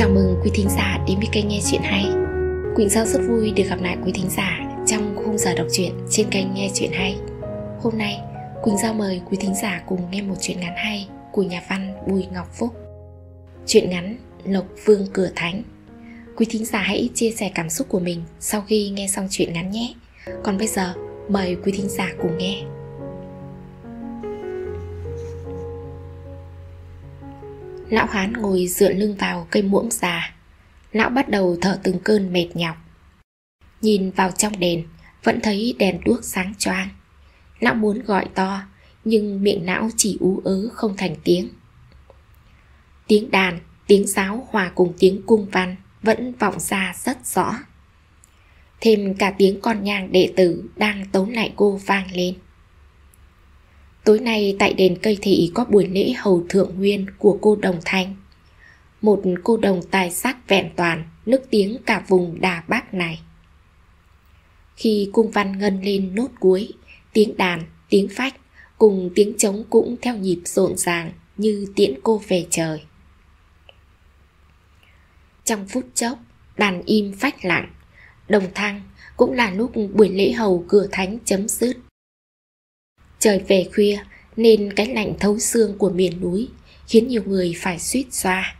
Chào mừng quý thính giả đến với kênh nghe chuyện hay. Quỳnh Giao rất vui được gặp lại quý thính giả trong khung giờ đọc truyện trên kênh nghe chuyện hay. Hôm nay, Quỳnh Giao mời quý thính giả cùng nghe một chuyện ngắn hay của nhà văn Bùi Ngọc Phúc. Chuyện ngắn Lộc Vương Cửa Thánh. Quý thính giả hãy chia sẻ cảm xúc của mình sau khi nghe xong chuyện ngắn nhé. Còn bây giờ, mời quý thính giả cùng nghe. Lão hán ngồi dựa lưng vào cây muỗng già. Lão bắt đầu thở từng cơn mệt nhọc. Nhìn vào trong đèn Vẫn thấy đèn đuốc sáng choang. Lão muốn gọi to Nhưng miệng lão chỉ ú ớ không thành tiếng. Tiếng đàn, tiếng giáo hòa cùng tiếng cung văn Vẫn vọng ra rất rõ. Thêm cả tiếng con nhang đệ tử đang tấu lại cô vang lên. Tối nay tại đền cây thị có buổi lễ hầu thượng nguyên của cô Đồng Thanh. Một cô đồng tài sắc vẹn toàn, nức tiếng cả vùng Đà Bắc này. Khi cung văn ngân lên nốt cuối, tiếng đàn, tiếng phách cùng tiếng trống cũng theo nhịp rộn ràng như tiễn cô về trời. Trong phút chốc, đàn im phách lặng, đồng thăng cũng là lúc buổi lễ hầu cửa thánh chấm dứt. Trời về khuya nên cái lạnh thấu xương của miền núi khiến nhiều người phải suýt xoa.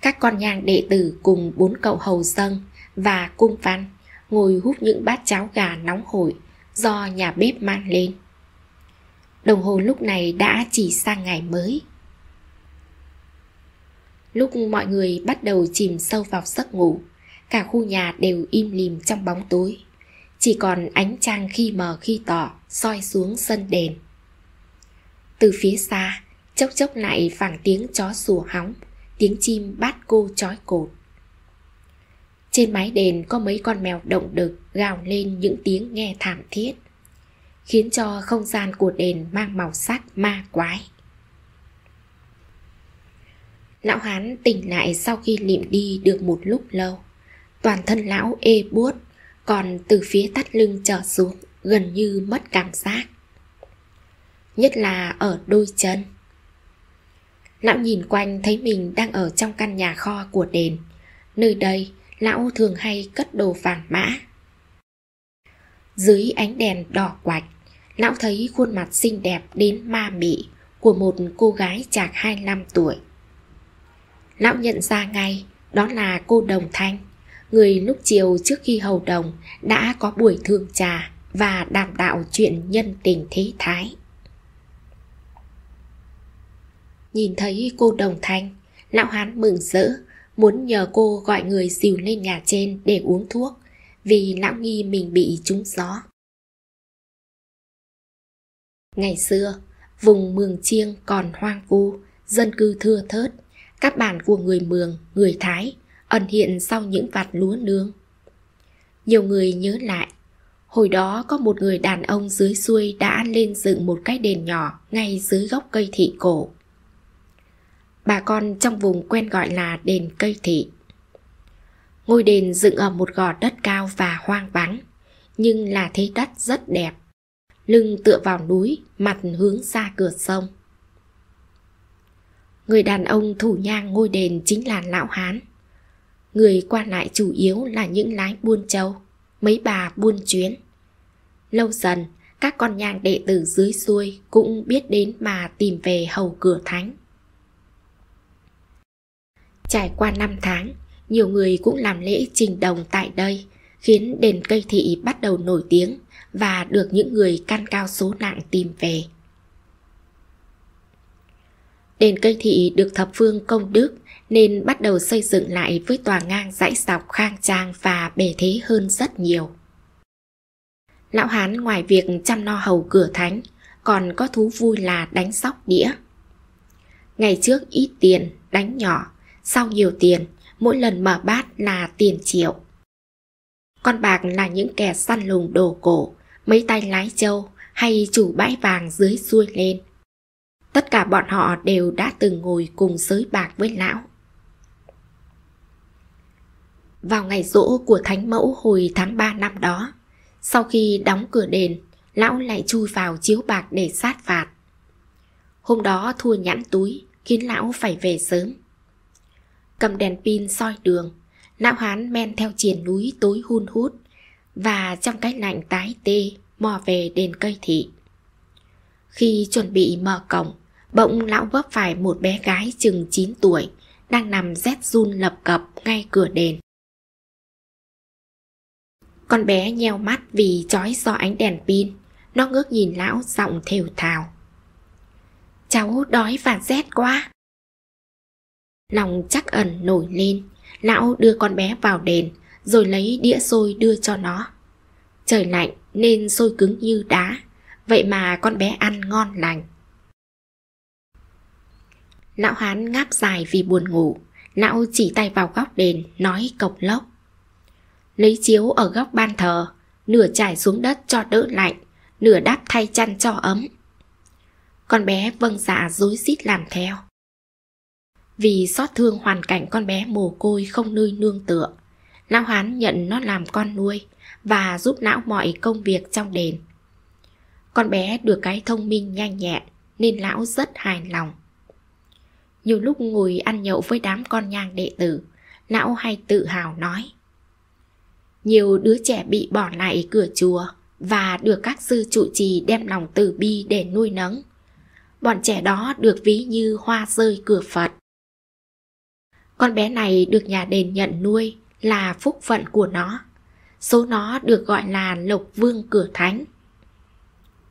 Các con nhang đệ tử cùng bốn cậu hầu dân và cung văn ngồi hút những bát cháo gà nóng hổi do nhà bếp mang lên. Đồng hồ lúc này đã chỉ sang ngày mới. Lúc mọi người bắt đầu chìm sâu vào giấc ngủ, cả khu nhà đều im lìm trong bóng tối. Chỉ còn ánh trăng khi mờ khi tỏ soi xuống sân đền. Từ phía xa, chốc chốc lại phảng tiếng chó sủa hóng, tiếng chim bát cô chói cột. Trên mái đền có mấy con mèo động đực gào lên những tiếng nghe thảm thiết, khiến cho không gian của đền mang màu sắc ma quái. Lão hán tỉnh lại sau khi liệm đi được một lúc lâu. Toàn thân lão ê buốt, còn từ phía tắt lưng trở xuống gần như mất cảm giác. Nhất là ở đôi chân. Lão nhìn quanh thấy mình đang ở trong căn nhà kho của đền. Nơi đây, lão thường hay cất đồ vàng mã. Dưới ánh đèn đỏ quạch, lão thấy khuôn mặt xinh đẹp đến ma mị của một cô gái chạc 25 tuổi. Lão nhận ra ngay đó là cô Đồng Thanh, người lúc chiều trước khi hầu đồng đã có buổi thương trà và đàm đạo chuyện nhân tình thế thái. Nhìn thấy cô Đồng Thanh, lão hán mừng rỡ, muốn nhờ cô gọi người dìu lên nhà trên để uống thuốc, vì lão nghi mình bị trúng gió. Ngày xưa, vùng Mường Chiêng còn hoang vu, dân cư thưa thớt, các bản của người Mường, người Thái ẩn hiện sau những vạt lúa nương. Nhiều người nhớ lại, hồi đó có một người đàn ông dưới xuôi đã lên dựng một cái đền nhỏ ngay dưới gốc cây thị cổ. Bà con trong vùng quen gọi là đền cây thị. Ngôi đền dựng ở một gò đất cao và hoang vắng, nhưng là thế đất rất đẹp. Lưng tựa vào núi, mặt hướng ra cửa sông. Người đàn ông thủ nhang ngôi đền chính là Lão Hán. Người qua lại chủ yếu là những lái buôn châu, mấy bà buôn chuyến. Lâu dần, các con nhang đệ tử dưới xuôi cũng biết đến mà tìm về hầu cửa thánh. Trải qua năm tháng, nhiều người cũng làm lễ trình đồng tại đây, khiến đền cây thị bắt đầu nổi tiếng và được những người căn cao số nặng tìm về. Đền cây thị được thập phương công đức nên bắt đầu xây dựng lại với tòa ngang dãy dọc khang trang và bề thế hơn rất nhiều. Lão Hán ngoài việc chăm no hầu cửa thánh, còn có thú vui là đánh sóc đĩa. Ngày trước ít tiền, đánh nhỏ, sau nhiều tiền, mỗi lần mở bát là tiền triệu. Con bạc là những kẻ săn lùng đồ cổ, mấy tay lái trâu hay chủ bãi vàng dưới xuôi lên. Tất cả bọn họ đều đã từng ngồi cùng sới bạc với lão. Vào ngày rỗ của Thánh Mẫu hồi tháng 3 năm đó, sau khi đóng cửa đền, lão lại chui vào chiếu bạc để sát phạt. Hôm đó thua nhãn túi, khiến lão phải về sớm. cầm đèn pin soi đường. Lão hán men theo triển núi tối hun hút và trong cái lạnh tái tê mò về đền cây thị. Khi chuẩn bị mở cổng, bỗng lão vấp phải một bé gái chừng 9 tuổi đang nằm rét run lập cập ngay cửa đền. Con bé nheo mắt vì chói do ánh đèn pin, nó ngước nhìn lão giọng thều thào. Cháu đói và rét quá. Lòng chắc ẩn nổi lên, lão đưa con bé vào đền rồi lấy đĩa xôi đưa cho nó. Trời lạnh nên xôi cứng như đá, vậy mà con bé ăn ngon lành. Lão hán ngáp dài vì buồn ngủ, lão chỉ tay vào góc đền nói cộc lốc. Lấy chiếu ở góc ban thờ, nửa trải xuống đất cho đỡ lạnh, nửa đắp thay chăn cho ấm. Con bé vâng dạ dối rít làm theo. Vì xót thương hoàn cảnh con bé mồ côi không nơi nương tựa, lão hán nhận nó làm con nuôi và giúp lão mọi công việc trong đền. Con bé được cái thông minh nhanh nhẹn nên lão rất hài lòng. Nhiều lúc ngồi ăn nhậu với đám con nhang đệ tử, lão hay tự hào nói. Nhiều đứa trẻ bị bỏ lại cửa chùa và được các sư trụ trì đem lòng từ bi để nuôi nấng. Bọn trẻ đó được ví như hoa rơi cửa Phật. Con bé này được nhà đền nhận nuôi là phúc phận của nó. Số nó được gọi là Lộc Vương Cửa Thánh.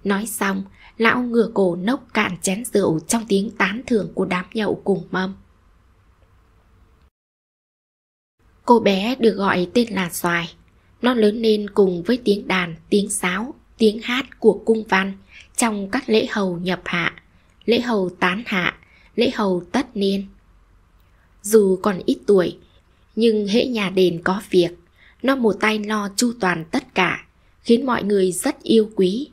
Nói xong, lão ngửa cổ nốc cạn chén rượu trong tiếng tán thưởng của đám nhậu cùng mâm. Cô bé được gọi tên là Xoài. Nó lớn lên cùng với tiếng đàn, tiếng sáo, tiếng hát của cung văn trong các lễ hầu nhập hạ, lễ hầu tán hạ, lễ hầu tất niên. Dù còn ít tuổi, nhưng hễ nhà đền có việc, nó một tay lo chu toàn tất cả, khiến mọi người rất yêu quý.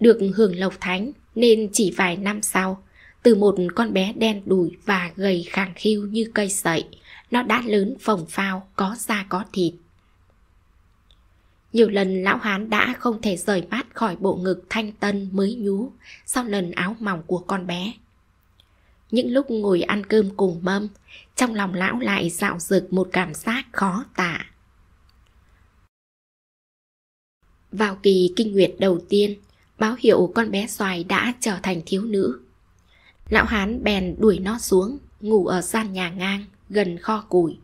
Được hưởng lộc thánh nên chỉ vài năm sau, từ một con bé đen đùi và gầy khàng khiu như cây sậy, nó đã lớn phồng phao, có da có thịt. Nhiều lần lão hán đã không thể rời mắt khỏi bộ ngực thanh tân mới nhú sau lần áo mỏng của con bé. Những lúc ngồi ăn cơm cùng mâm, trong lòng lão lại dạo dực một cảm giác khó tả. Vào kỳ kinh nguyệt đầu tiên, báo hiệu con bé xoài đã trở thành thiếu nữ. Lão hán bèn đuổi nó xuống, ngủ ở gian nhà ngang, gần kho củi.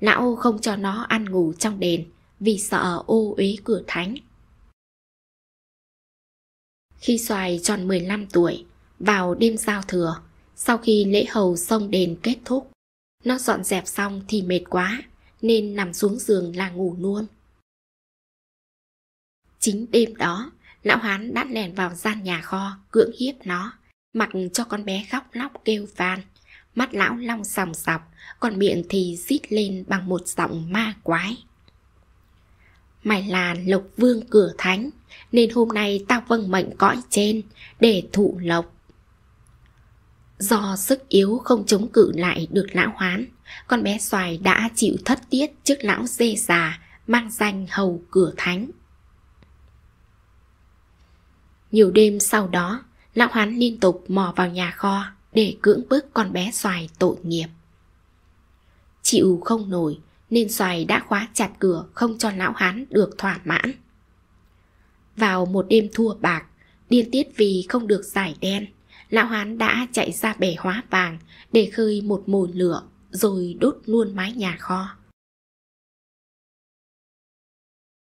Lão không cho nó ăn ngủ trong đền, vì sợ ô uế cửa thánh. Khi xoài tròn 15 tuổi, vào đêm giao thừa, sau khi lễ hầu sông đền kết thúc, nó dọn dẹp xong thì mệt quá, nên nằm xuống giường là ngủ luôn. Chính đêm đó, lão hán đã lèn vào gian nhà kho, cưỡng hiếp nó, mặc cho con bé khóc lóc kêu van. Mắt lão long sòng sọc, còn miệng thì rít lên bằng một giọng ma quái. Mày là lộc vương cửa thánh, nên hôm nay tao vâng mệnh cõi trên để thụ lộc. Do sức yếu không chống cự lại được lão hoán, con bé xoài đã chịu thất tiết trước lão dê già mang danh hầu cửa thánh. Nhiều đêm sau đó, lão hoán liên tục mò vào nhà kho để cưỡng bức con bé xoài tội nghiệp. Chịu không nổi, nên xoài đã khóa chặt cửa không cho lão hán được thỏa mãn. Vào một đêm thua bạc, điên tiết vì không được giải đen, lão hán đã chạy ra bể hóa vàng để khơi một mồi lửa rồi đốt luôn mái nhà kho.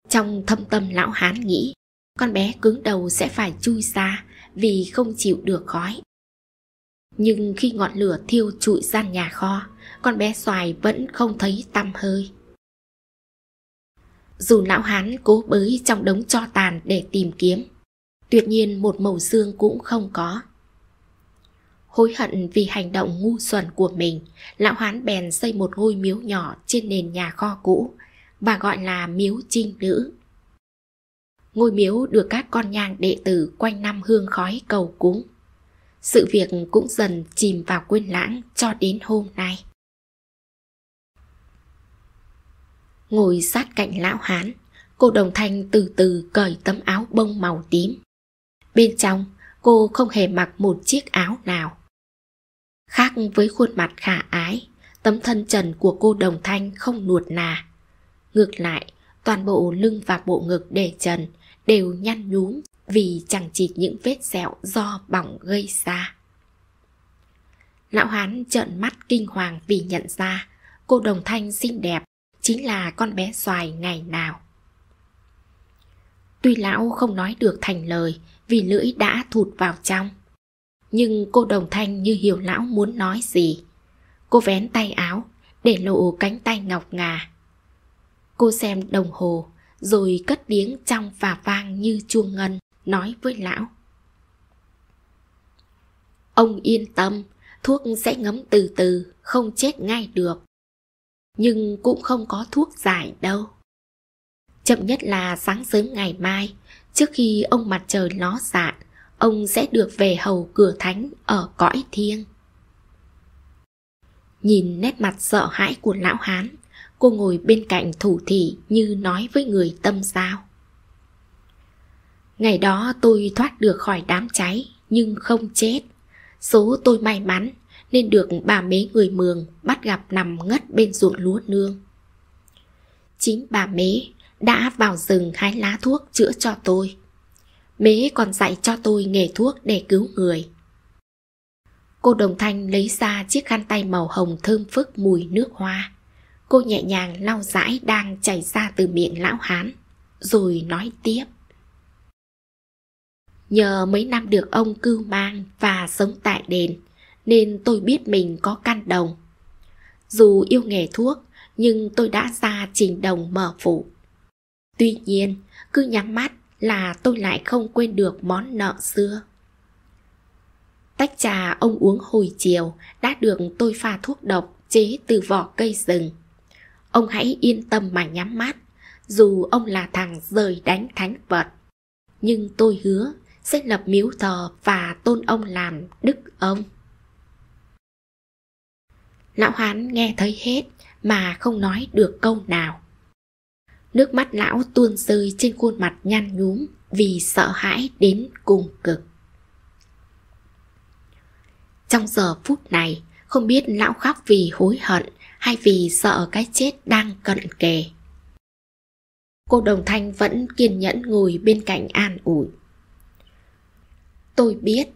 Trong thâm tâm lão hán nghĩ, con bé cứng đầu sẽ phải chui ra vì không chịu được khói. Nhưng khi ngọn lửa thiêu trụi gian nhà kho, con bé xoài vẫn không thấy tăm hơi. Dù lão hán cố bới trong đống cho tàn để tìm kiếm, tuyệt nhiên một màu xương cũng không có. Hối hận vì hành động ngu xuẩn của mình, lão hán bèn xây một ngôi miếu nhỏ trên nền nhà kho cũ và gọi là miếu trinh nữ. Ngôi miếu được các con nhang đệ tử quanh năm hương khói cầu cúng. Sự việc cũng dần chìm vào quên lãng cho đến hôm nay. Ngồi sát cạnh lão hán, cô Đồng Thanh từ từ cởi tấm áo bông màu tím. Bên trong, cô không hề mặc một chiếc áo nào. Khác với khuôn mặt khả ái, tấm thân trần của cô Đồng Thanh không nuột nà. Ngược lại, toàn bộ lưng và bộ ngực để trần đều nhăn nhúm vì chẳng chịt những vết sẹo do bỏng gây ra. Lão Hán trợn mắt kinh hoàng vì nhận ra cô Đồng Thanh xinh đẹp chính là con bé xoài ngày nào. Tuy lão không nói được thành lời vì lưỡi đã thụt vào trong. Nhưng cô Đồng Thanh như hiểu lão muốn nói gì. Cô vén tay áo để lộ cánh tay ngọc ngà. Cô xem đồng hồ rồi cất tiếng trong và vang như chuông ngân nói với lão. Ông yên tâm, thuốc sẽ ngấm từ từ, không chết ngay được. Nhưng cũng không có thuốc giải đâu. Chậm nhất là sáng sớm ngày mai, trước khi ông mặt trời ló dạng, ông sẽ được về hầu cửa thánh ở cõi thiêng. Nhìn nét mặt sợ hãi của lão hán, cô ngồi bên cạnh thủ thị như nói với người tâm giao. Ngày đó tôi thoát được khỏi đám cháy nhưng không chết. Số tôi may mắn nên được bà mế người mường bắt gặp nằm ngất bên ruộng lúa nương. Chính bà mế đã vào rừng hái lá thuốc chữa cho tôi. Mế còn dạy cho tôi nghề thuốc để cứu người. Cô Đồng Thanh lấy ra chiếc khăn tay màu hồng thơm phức mùi nước hoa. Cô nhẹ nhàng lau dãi đang chảy ra từ miệng lão hán, rồi nói tiếp. Nhờ mấy năm được ông cưu mang và sống tại đền, nên tôi biết mình có căn đồng. Dù yêu nghề thuốc, nhưng tôi đã ra trình đồng mở phụ. Tuy nhiên, cứ nhắm mắt là tôi lại không quên được món nợ xưa. Tách trà ông uống hồi chiều đã được tôi pha thuốc độc chế từ vỏ cây rừng. Ông hãy yên tâm mà nhắm mắt, dù ông là thằng rời đánh thánh vật. Nhưng tôi hứa sẽ lập miếu thờ và tôn ông làm đức ông. Lão Hán nghe thấy hết mà không nói được câu nào. Nước mắt lão tuôn rơi trên khuôn mặt nhăn nhúm vì sợ hãi đến cùng cực. Trong giờ phút này, không biết lão khóc vì hối hận hay vì sợ cái chết đang cận kề. Cô Đồng Thanh vẫn kiên nhẫn ngồi bên cạnh an ủi. Tôi biết,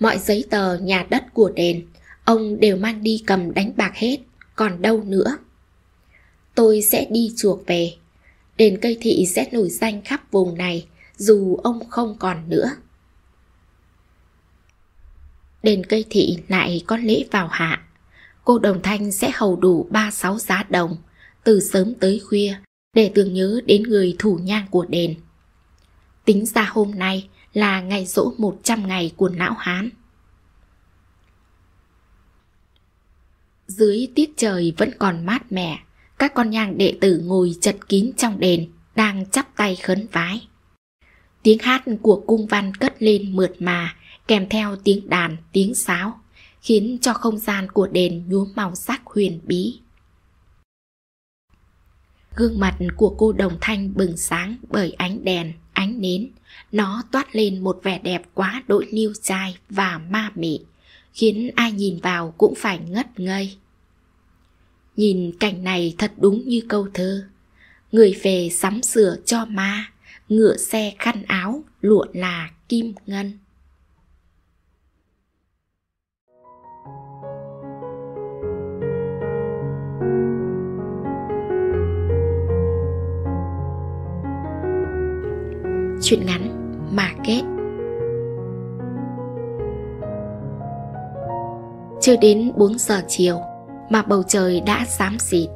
mọi giấy tờ nhà đất của đền, ông đều mang đi cầm đánh bạc hết, còn đâu nữa. Tôi sẽ đi chuộc về, đền cây thị sẽ nổi danh khắp vùng này dù ông không còn nữa. Đền cây thị lại có lễ vào hạ. Cô Đồng Thanh sẽ hầu đủ ba sáu giá đồng, từ sớm tới khuya, để tưởng nhớ đến người thủ nhang của đền. Tính ra hôm nay là ngày rỗ 100 ngày của lão Hán. Dưới tiết trời vẫn còn mát mẻ, các con nhang đệ tử ngồi chật kín trong đền, đang chắp tay khấn vái. Tiếng hát của cung văn cất lên mượt mà, kèm theo tiếng đàn, tiếng sáo, khiến cho không gian của đền nhuốm màu sắc huyền bí. Gương mặt của cô Đồng Thanh bừng sáng bởi ánh đèn, ánh nến. Nó toát lên một vẻ đẹp quá đỗi liêu trai và ma mị, khiến ai nhìn vào cũng phải ngất ngây. Nhìn cảnh này thật đúng như câu thơ. Người về sắm sửa cho ma, ngựa xe khăn áo, lụa là kim ngân. Chuyện ngắn mà kết Chưa đến 4 giờ chiều mà bầu trời đã xám xịt.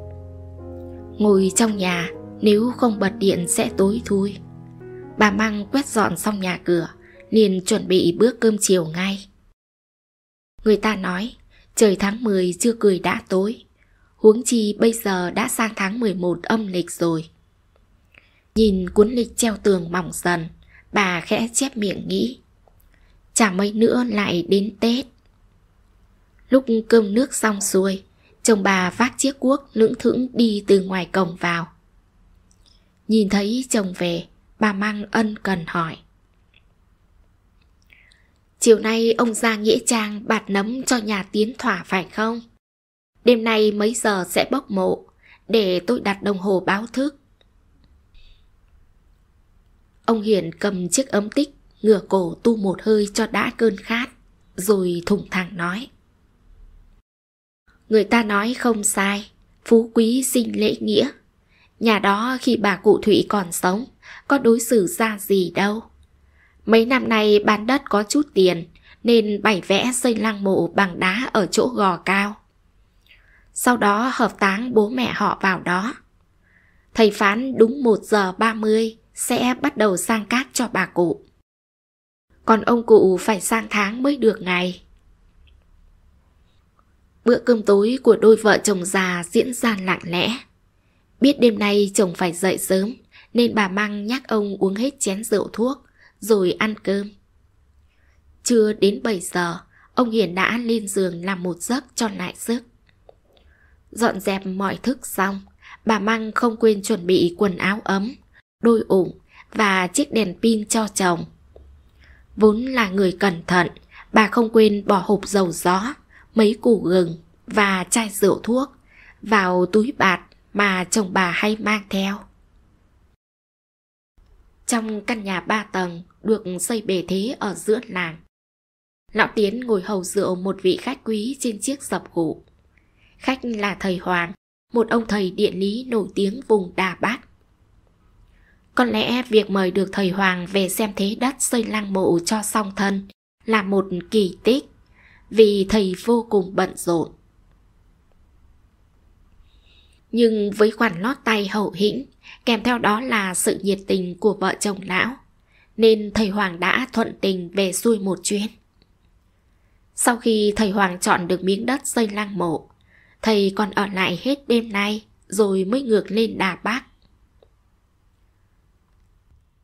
Ngồi trong nhà nếu không bật điện sẽ tối thui. Bà Măng quét dọn xong nhà cửa, liền chuẩn bị bữa cơm chiều ngay. Người ta nói, trời tháng 10 chưa cười đã tối, huống chi bây giờ đã sang tháng 11 âm lịch rồi. Nhìn cuốn lịch treo tường mỏng dần, bà khẽ chép miệng nghĩ. Chả mấy nữa lại đến Tết. Lúc cơm nước xong xuôi, chồng bà vác chiếc cuốc lưỡng thững đi từ ngoài cổng vào. Nhìn thấy chồng về, bà mang ân cần hỏi. Chiều nay ông ra Nghĩa Trang bạt nấm cho nhà tiến thỏa phải không? Đêm nay mấy giờ sẽ bốc mộ, để tôi đặt đồng hồ báo thức. Ông Hiền cầm chiếc ấm tích, ngửa cổ tu một hơi cho đã cơn khát, rồi thủng thẳng nói. Người ta nói không sai, phú quý sinh lễ nghĩa. Nhà đó khi bà cụ Thụy còn sống, có đối xử ra gì đâu. Mấy năm nay bán đất có chút tiền, nên bày vẽ xây lăng mộ bằng đá ở chỗ gò cao. Sau đó hợp táng bố mẹ họ vào đó. Thầy phán đúng 1 giờ 30 sẽ bắt đầu sang cát cho bà cụ. Còn ông cụ phải sang tháng mới được ngày. Bữa cơm tối của đôi vợ chồng già diễn ra lặng lẽ. Biết đêm nay chồng phải dậy sớm, nên bà Măng nhắc ông uống hết chén rượu thuốc, rồi ăn cơm. Chưa đến 7 giờ, ông Hiền đã lên giường làm một giấc cho lại sức. Dọn dẹp mọi thức xong, bà Măng không quên chuẩn bị quần áo ấm, đôi ủng và chiếc đèn pin cho chồng. Vốn là người cẩn thận, bà không quên bỏ hộp dầu gió, mấy củ gừng và chai rượu thuốc vào túi bạt mà chồng bà hay mang theo. Trong căn nhà ba tầng được xây bề thế ở giữa làng. Lão Tiến ngồi hầu rượu một vị khách quý trên chiếc sập gỗ. Khách là thầy Hoàng, một ông thầy địa lý nổi tiếng vùng Đà Bắc. Có lẽ việc mời được thầy Hoàng về xem thế đất xây lăng mộ cho song thân là một kỳ tích, vì thầy vô cùng bận rộn. Nhưng với khoản lót tay hậu hĩnh, kèm theo đó là sự nhiệt tình của vợ chồng lão, nên thầy Hoàng đã thuận tình về xuôi một chuyến. Sau khi thầy Hoàng chọn được miếng đất xây lăng mộ, thầy còn ở lại hết đêm nay rồi mới ngược lên Đà Bắc.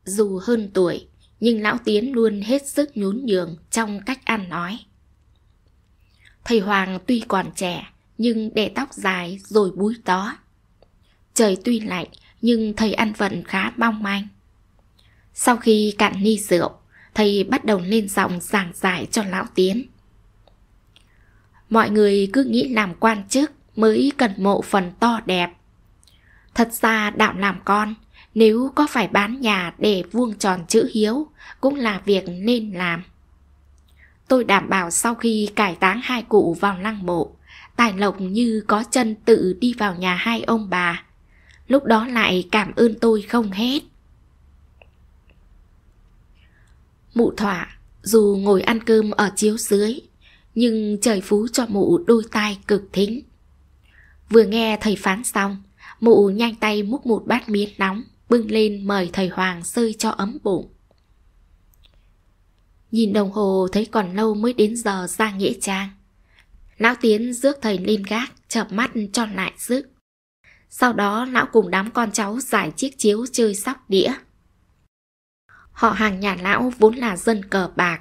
Dù hơn tuổi, nhưng lão Tiến luôn hết sức nhún nhường trong cách ăn nói. Thầy Hoàng tuy còn trẻ, nhưng để tóc dài rồi búi tó. Trời tuy lạnh, nhưng thầy ăn vận khá mong manh. Sau khi cạn ly rượu, thầy bắt đầu lên giọng giảng giải cho lão Tiến. Mọi người cứ nghĩ làm quan chức mới cần mộ phần to đẹp. Thật ra đạo làm con, nếu có phải bán nhà để vuông tròn chữ hiếu, cũng là việc nên làm. Tôi đảm bảo sau khi cải táng hai cụ vào lăng mộ, tài lộc như có chân tự đi vào nhà hai ông bà. Lúc đó lại cảm ơn tôi không hết. Mụ thỏa, dù ngồi ăn cơm ở chiếu dưới, nhưng trời phú cho mụ đôi tai cực thính. Vừa nghe thầy phán xong, mụ nhanh tay múc một bát miến nóng, bưng lên mời thầy Hoàng sơi cho ấm bụng. Nhìn đồng hồ thấy còn lâu mới đến giờ ra nghĩa trang. Lão Tiến rước thầy lên gác, chợp mắt cho lại sức. Sau đó lão cùng đám con cháu giải chiếc chiếu chơi sóc đĩa. Họ hàng nhà lão vốn là dân cờ bạc,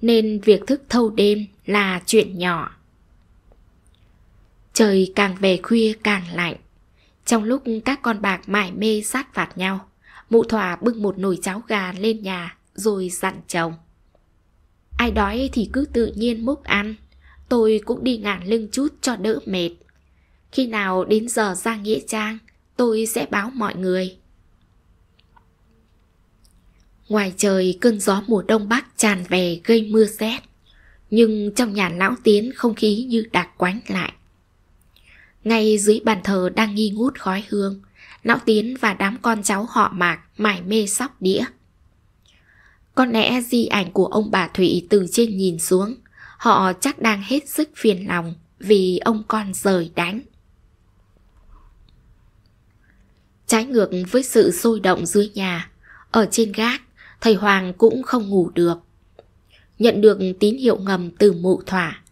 nên việc thức thâu đêm là chuyện nhỏ. Trời càng về khuya càng lạnh. Trong lúc các con bạc mải mê sát phạt nhau, mụ thỏa bưng một nồi cháo gà lên nhà rồi dặn chồng. Ai đói thì cứ tự nhiên múc ăn, tôi cũng đi ngả lưng chút cho đỡ mệt. Khi nào đến giờ ra nghĩa trang, tôi sẽ báo mọi người. Ngoài trời cơn gió mùa đông bắc tràn về gây mưa rét, nhưng trong nhà lão tiến không khí như đặc quánh lại. Ngay dưới bàn thờ đang nghi ngút khói hương, lão tiến và đám con cháu họ mạc mải mê sóc đĩa. Có lẽ di ảnh của ông bà thủy từ trên nhìn xuống, họ chắc đang hết sức phiền lòng vì ông con rời đánh. Trái ngược với sự sôi động dưới nhà, ở trên gác, thầy Hoàng cũng không ngủ được. Nhận được tín hiệu ngầm từ mụ thỏa,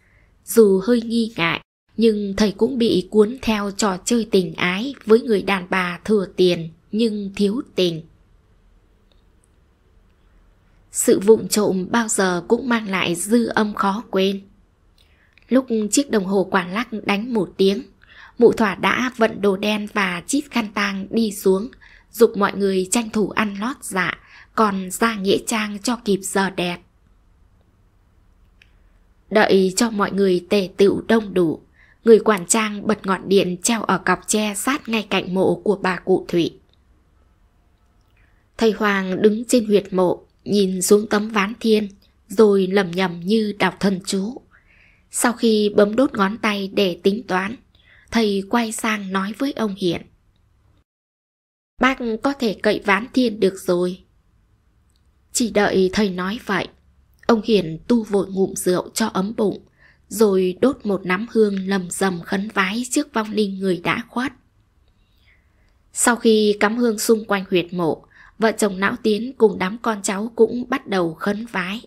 dù hơi nghi ngại, nhưng thầy cũng bị cuốn theo trò chơi tình ái với người đàn bà thừa tiền nhưng thiếu tình. Sự vụng trộm bao giờ cũng mang lại dư âm khó quên. Lúc chiếc đồng hồ quả lắc đánh một tiếng, mụ thỏa đã vận đồ đen và chít khăn tang đi xuống, dục mọi người tranh thủ ăn lót dạ, còn ra nghĩa trang cho kịp giờ đẹp. Đợi cho mọi người tề tựu đông đủ, Người quản trang bật ngọn điện treo ở cọc tre sát ngay cạnh mộ của bà cụ Thụy. Thầy Hoàng đứng trên huyệt mộ, nhìn xuống tấm ván thiên, rồi lầm nhầm như đọc thần chú. Sau khi bấm đốt ngón tay để tính toán, thầy quay sang nói với ông Hiển. Bác có thể cậy ván thiên được rồi. Chỉ đợi thầy nói vậy, ông Hiển tu vội ngụm rượu cho ấm bụng, rồi đốt một nắm hương lầm rầm khấn vái trước vong linh người đã khuất. Sau khi cắm hương xung quanh huyệt mộ, vợ chồng Não Tiến cùng đám con cháu cũng bắt đầu khấn vái.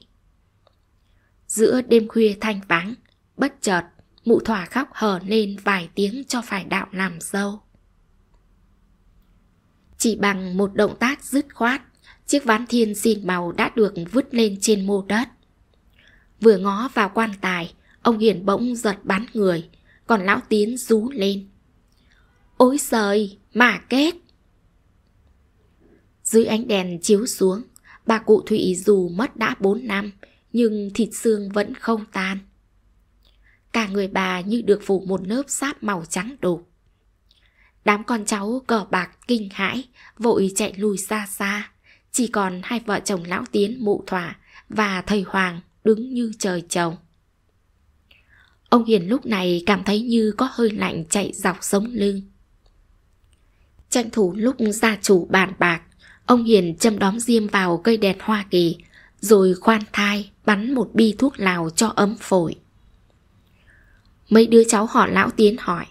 Giữa đêm khuya thanh vắng, bất chợt, mụ thỏa khóc hờ lên vài tiếng cho phải đạo làm dâu. Chỉ bằng một động tác dứt khoát, chiếc ván thiên xin màu đã được vứt lên trên mô đất. Vừa ngó vào quan tài, ông Hiền bỗng giật bắn người, còn lão Tiến rú lên. Ôi giời, mà kết! Dưới ánh đèn chiếu xuống, bà cụ Thụy dù mất đã 4 năm, nhưng thịt xương vẫn không tan. Cả người bà như được phủ một lớp sáp màu trắng đục. Đám con cháu cờ bạc kinh hãi, vội chạy lùi xa xa. Chỉ còn hai vợ chồng lão tiến mụ thỏa và thầy Hoàng đứng như trời trồng. Ông Hiền lúc này cảm thấy như có hơi lạnh chạy dọc sống lưng. Tranh thủ lúc gia chủ bàn bạc, ông Hiền châm đóm diêm vào cây đèn Hoa Kỳ, rồi khoan thai bắn một bi thuốc lào cho ấm phổi. Mấy đứa cháu họ lão tiến hỏi.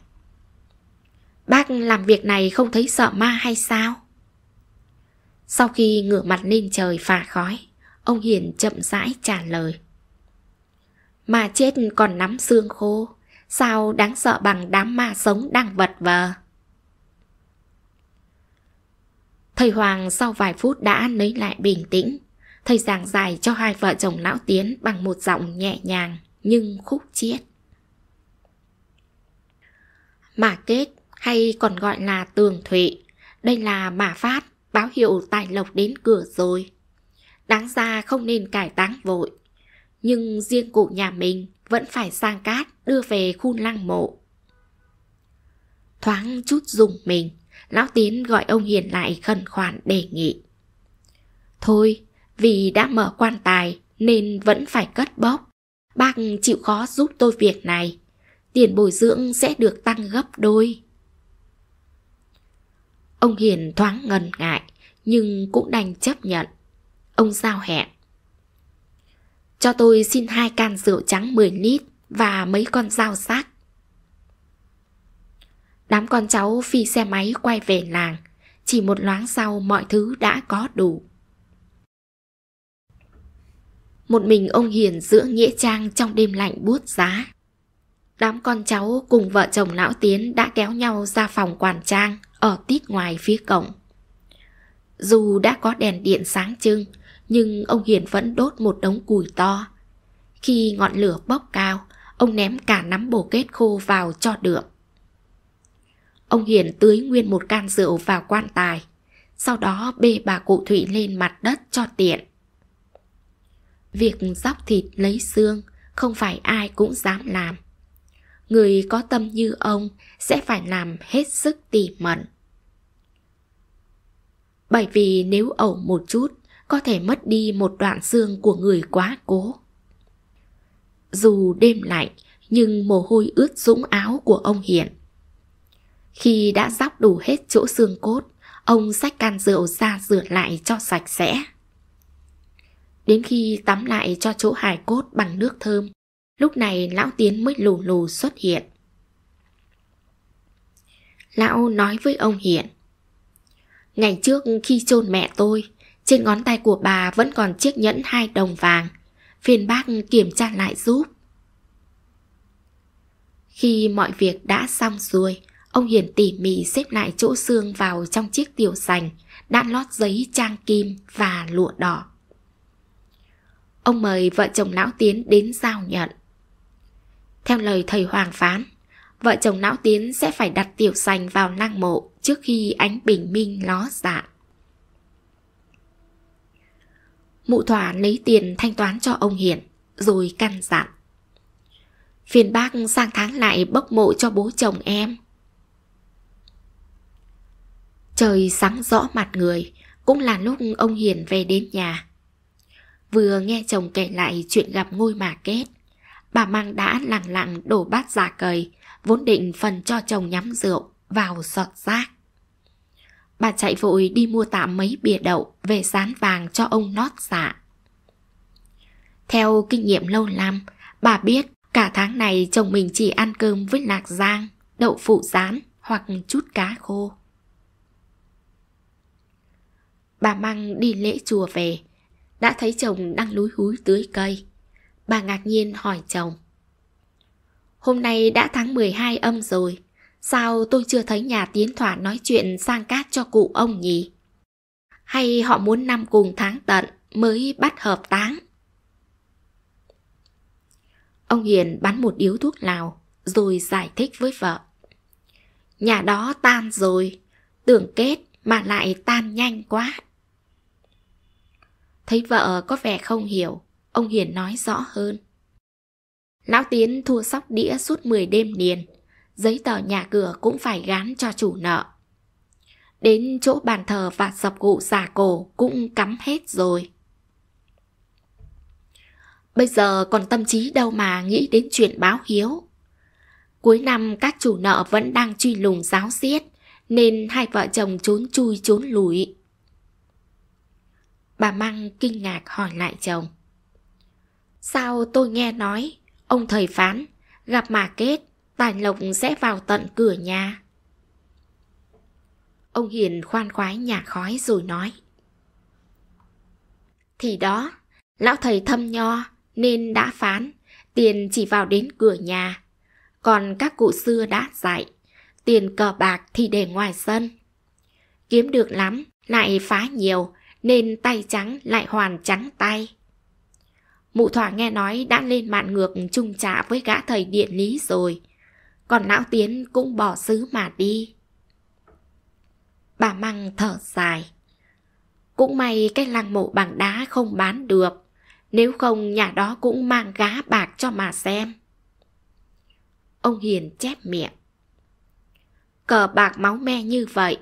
Bác làm việc này không thấy sợ ma hay sao? Sau khi ngửa mặt lên trời phả khói, ông Hiền chậm rãi trả lời. "Ma chết còn nắm xương khô, sao đáng sợ bằng đám ma sống đang vật vờ? Thầy Hoàng sau vài phút đã lấy lại bình tĩnh. Thầy giảng giải cho hai vợ chồng lão Tiến bằng một giọng nhẹ nhàng nhưng khúc chiết. Mả kết hay còn gọi là tường thụy, đây là mả phát, báo hiệu tài lộc đến cửa rồi. Đáng ra không nên cải táng vội, nhưng riêng cụ nhà mình vẫn phải sang cát đưa về khu lăng mộ. Thoáng chút dùng mình, Lão Tiến gọi ông Hiền lại khẩn khoản đề nghị. Thôi, vì đã mở quan tài nên vẫn phải cất bóc. Bác chịu khó giúp tôi việc này. Tiền bồi dưỡng sẽ được tăng gấp đôi. Ông Hiền thoáng ngần ngại nhưng cũng đành chấp nhận. Ông giao hẹn. Cho tôi xin hai can rượu trắng 10 lít và mấy con dao sắc. Đám con cháu phi xe máy quay về làng. Chỉ một loáng sau mọi thứ đã có đủ. Một mình ông Hiền giữa nghĩa trang trong đêm lạnh buốt giá. Đám con cháu cùng vợ chồng lão Tiến đã kéo nhau ra phòng quản trang ở tít ngoài phía cổng. Dù đã có đèn điện sáng trưng, nhưng ông Hiền vẫn đốt một đống củi to. Khi ngọn lửa bốc cao, ông ném cả nắm bồ kết khô vào cho đượm. Ông Hiền tưới nguyên một can rượu vào quan tài, sau đó bê bà cụ Thụy lên mặt đất cho tiện. Việc dóc thịt lấy xương không phải ai cũng dám làm. Người có tâm như ông sẽ phải làm hết sức tỉ mẩn. Bởi vì nếu ẩu một chút, có thể mất đi một đoạn xương của người quá cố. Dù đêm lạnh, nhưng mồ hôi ướt dũng áo của ông Hiển. Khi đã dóc đủ hết chỗ xương cốt, ông xách can rượu ra rửa lại cho sạch sẽ. Đến khi tắm lại cho chỗ hài cốt bằng nước thơm, lúc này lão Tiến mới lù lù xuất hiện. Lão nói với ông Hiện. Ngày trước khi chôn mẹ tôi, trên ngón tay của bà vẫn còn chiếc nhẫn hai đồng vàng. Phiền bác kiểm tra lại giúp. Khi mọi việc đã xong xuôi ông Hiền tỉ mỉ xếp lại chỗ xương vào trong chiếc tiểu sành, đã lót giấy trang kim và lụa đỏ. Ông mời vợ chồng lão Tiến đến giao nhận. Theo lời thầy Hoàng phán, vợ chồng lão Tiến sẽ phải đặt tiểu sành vào lăng mộ trước khi ánh bình minh ló dạng. Mụ thỏa lấy tiền thanh toán cho ông Hiển, rồi căn dặn. Phiền bác sang tháng lại bốc mộ cho bố chồng em. Trời sáng rõ mặt người, cũng là lúc ông Hiền về đến nhà. Vừa nghe chồng kể lại chuyện gặp ngôi mà kết, bà Mang đã lặng lặng đổ bát giả cầy, vốn định phần cho chồng nhắm rượu vào giọt rác. Bà chạy vội đi mua tạm mấy bìa đậu về sán vàng cho ông nót dạ. Theo kinh nghiệm lâu năm, bà biết cả tháng này chồng mình chỉ ăn cơm với lạc giang, đậu phụ rán hoặc chút cá khô. Bà Măng đi lễ chùa về, đã thấy chồng đang lúi húi tưới cây. Bà ngạc nhiên hỏi chồng. Hôm nay đã tháng 12 âm rồi, sao tôi chưa thấy nhà tiến thỏa nói chuyện sang cát cho cụ ông nhỉ? Hay họ muốn năm cùng tháng tận mới bắt hợp táng? Ông Hiền bắn một điếu thuốc lào rồi giải thích với vợ. Nhà đó tan rồi, tưởng kết mà lại tan nhanh quá. Thấy vợ có vẻ không hiểu, ông Hiền nói rõ hơn. Lão Tiến thua sóc đĩa suốt 10 đêm liền, giấy tờ nhà cửa cũng phải gán cho chủ nợ. Đến chỗ bàn thờ và sập gụ già cổ cũng cắm hết rồi. Bây giờ còn tâm trí đâu mà nghĩ đến chuyện báo hiếu. Cuối năm các chủ nợ vẫn đang truy lùng giáo xiết, nên hai vợ chồng trốn chui trốn lùi. Bà Măng kinh ngạc hỏi lại chồng. Sao tôi nghe nói, ông thầy phán, gặp mà kết, tài lộc sẽ vào tận cửa nhà. Ông Hiền khoan khoái nhả khói rồi nói. Thì đó, lão thầy thâm nho nên đã phán tiền chỉ vào đến cửa nhà. Còn các cụ xưa đã dạy, tiền cờ bạc thì để ngoài sân. Kiếm được lắm, lại phá nhiều, nên tay trắng lại hoàn trắng tay. Mụ thỏa nghe nói đã lên mạng ngược chung trả với gã thầy điện lý rồi, còn lão tiến cũng bỏ xứ mà đi. Bà Măng thở dài. Cũng may cái lăng mộ bằng đá không bán được, nếu không nhà đó cũng mang gá bạc cho mà xem. Ông Hiền chép miệng. Cờ bạc máu me như vậy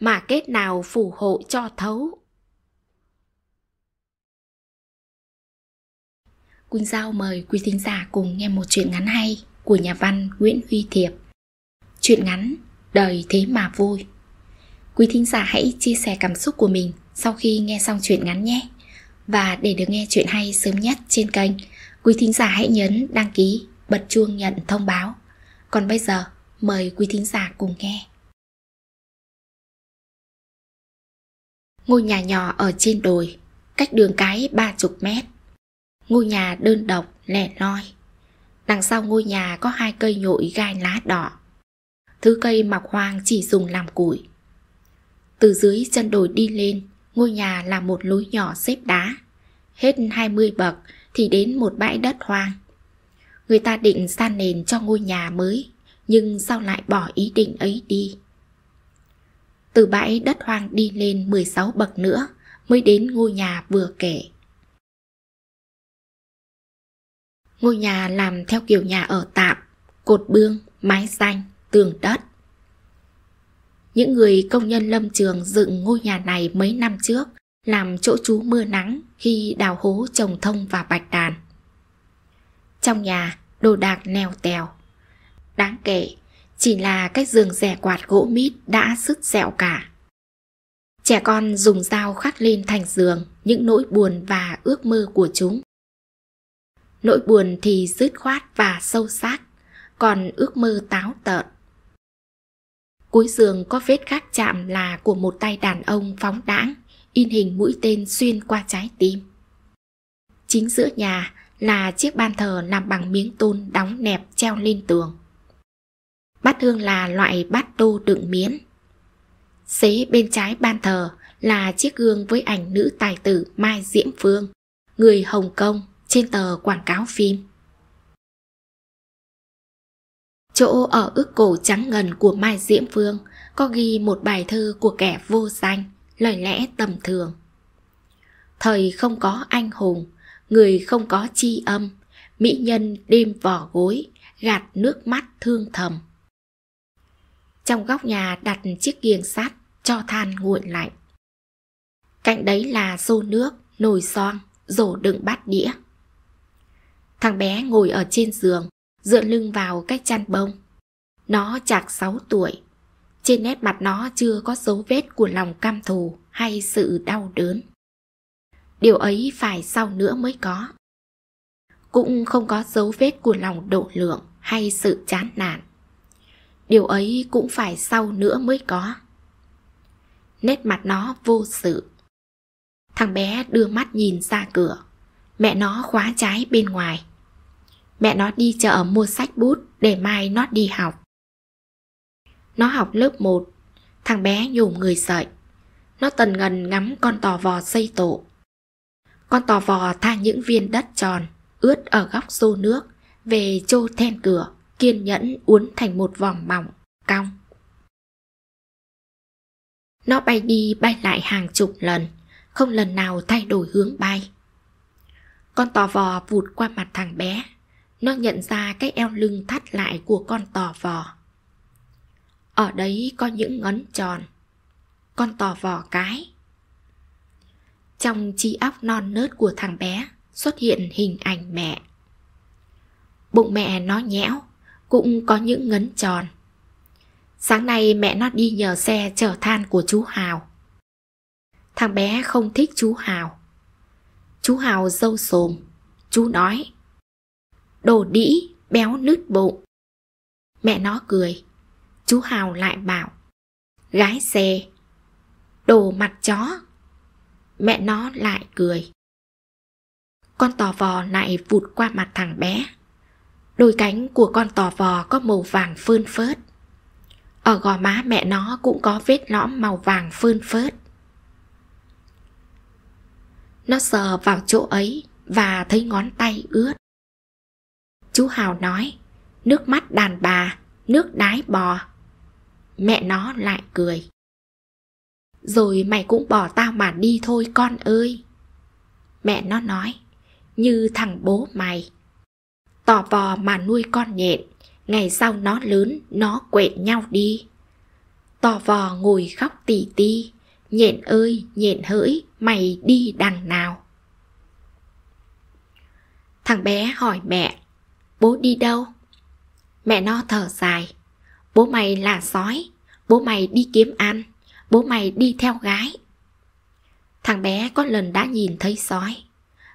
mà kết nào phù hộ cho thấu. Quỳnh Giao mời quý thính giả cùng nghe một chuyện ngắn hay của nhà văn Nguyễn Huy Thiệp. Chuyện ngắn Đời thế mà vui. Quý thính giả hãy chia sẻ cảm xúc của mình sau khi nghe xong chuyện ngắn nhé. Và để được nghe chuyện hay sớm nhất trên kênh, quý thính giả hãy nhấn đăng ký, bật chuông nhận thông báo. Còn bây giờ, mời quý thính giả cùng nghe. Ngôi nhà nhỏ ở trên đồi, cách đường cái ba chục mét. Ngôi nhà đơn độc, lẻ loi. Đằng sau ngôi nhà có hai cây nhội gai lá đỏ. Thứ cây mọc hoang chỉ dùng làm củi. Từ dưới chân đồi đi lên, ngôi nhà là một lối nhỏ xếp đá. Hết 20 bậc thì đến một bãi đất hoang. Người ta định san nền cho ngôi nhà mới, nhưng sao lại bỏ ý định ấy đi? Từ bãi đất hoang đi lên 16 bậc nữa mới đến ngôi nhà vừa kể. Ngôi nhà làm theo kiểu nhà ở tạm, cột bương, mái xanh, tường đất. Những người công nhân lâm trường dựng ngôi nhà này mấy năm trước làm chỗ trú mưa nắng khi đào hố trồng thông và bạch đàn. Trong nhà, đồ đạc nèo tèo. Đáng kể, chỉ là cái giường rẻ quạt gỗ mít đã sứt sẹo cả. Trẻ con dùng dao khắc lên thành giường những nỗi buồn và ước mơ của chúng. Nỗi buồn thì dứt khoát và sâu sắc, còn ước mơ táo tợn. Cuối giường có vết khắc chạm là của một tay đàn ông phóng đãng, in hình mũi tên xuyên qua trái tim. Chính giữa nhà là chiếc ban thờ làm bằng miếng tôn đóng nẹp treo lên tường. Bát hương là loại bát tô đựng miến. Xế bên trái ban thờ là chiếc gương với ảnh nữ tài tử Mai Diễm Phương, người Hồng Kông trên tờ quảng cáo phim. Chỗ ở ức cổ trắng ngần của Mai Diễm Phương có ghi một bài thơ của kẻ vô danh, lời lẽ tầm thường. Thời không có anh hùng, người không có chi âm, mỹ nhân đêm vỏ gối, gạt nước mắt thương thầm. Trong góc nhà đặt chiếc giềng sắt cho than nguội lạnh. Cạnh đấy là xô nước, nồi son, rổ đựng bát đĩa. Thằng bé ngồi ở trên giường, dựa lưng vào cái chăn bông. Nó chạc 6 tuổi. Trên nét mặt nó chưa có dấu vết của lòng cam thù hay sự đau đớn. Điều ấy phải sau nữa mới có. Cũng không có dấu vết của lòng độ lượng hay sự chán nản. Điều ấy cũng phải sau nữa mới có. Nét mặt nó vô sự. Thằng bé đưa mắt nhìn ra cửa. Mẹ nó khóa trái bên ngoài. Mẹ nó đi chợ mua sách bút để mai nó đi học. Nó học lớp 1, thằng bé nhùm người dậy. Nó tần ngần ngắm con tò vò xây tổ. Con tò vò tha những viên đất tròn, ướt ở góc xô nước, về chô then cửa, kiên nhẫn uốn thành một vòng mỏng, cong. Nó bay đi bay lại hàng chục lần, không lần nào thay đổi hướng bay. Con tò vò vụt qua mặt thằng bé, nó nhận ra cái eo lưng thắt lại của con tò vò. Ở đấy có những ngấn tròn, con tò vò cái. Trong trí óc non nớt của thằng bé xuất hiện hình ảnh mẹ. Bụng mẹ nó nhẽo, cũng có những ngấn tròn. Sáng nay mẹ nó đi nhờ xe chở than của chú Hào. Thằng bé không thích chú Hào. Chú Hào dâu xồm Chú nói. Đồ đĩ, béo nứt bụng. Mẹ nó cười. Chú Hào lại bảo. Gái xe. Đồ mặt chó. Mẹ nó lại cười. Con tò vò lại vụt qua mặt thằng bé. Đôi cánh của con tò vò có màu vàng phơn phớt. Ở gò má mẹ nó cũng có vết lõm màu vàng phơn phớt. Nó sờ vào chỗ ấy và thấy ngón tay ướt. Chú Hào nói, nước mắt đàn bà, nước đái bò. Mẹ nó lại cười. Rồi mày cũng bỏ tao mà đi thôi con ơi. Mẹ nó nói, như thằng bố mày. Tò vò mà nuôi con nhện, ngày sau nó lớn nó quện nhau đi. Tò vò ngồi khóc tỉ ti, nhện ơi nhện hỡi mày đi đằng nào. Thằng bé hỏi mẹ, bố đi đâu? Mẹ nó thở dài, bố mày là sói, bố mày đi kiếm ăn, bố mày đi theo gái. Thằng bé có lần đã nhìn thấy sói.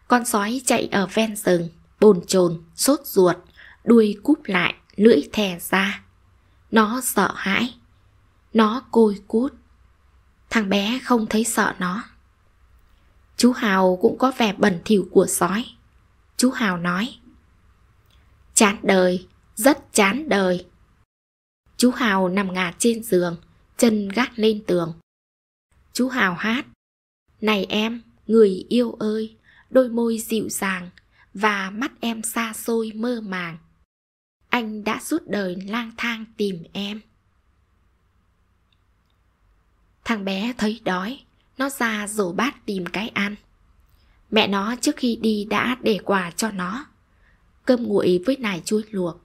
Con sói chạy ở ven rừng, bồn chồn, sốt ruột, đuôi cúp lại, lưỡi thè ra. Nó sợ hãi. Nó côi cút. Thằng bé không thấy sợ nó. Chú Hào cũng có vẻ bẩn thỉu của sói. Chú Hào nói. Chán đời, rất chán đời. Chú Hào nằm ngả trên giường, chân gác lên tường. Chú Hào hát. Này em, người yêu ơi, đôi môi dịu dàng và mắt em xa xôi mơ màng. Anh đã suốt đời lang thang tìm em. Thằng bé thấy đói, nó ra rổ bát tìm cái ăn. Mẹ nó trước khi đi đã để quà cho nó. Cơm nguội với nải chuối luộc.